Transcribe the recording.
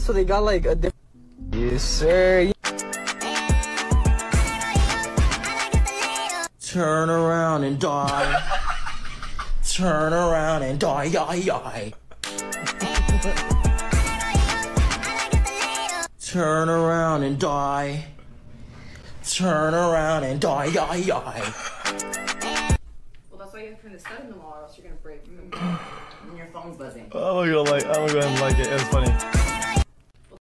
So they got like a different. Yes, sir. Turn around and die. Turn around and die, die, die. Turn around and die. Turn around and die, die, die. Well, that's why you have to turn the set in the wall, or else you're gonna break. and your phone's buzzing. Oh, you're like I'm gonna go ahead and like it. It was funny.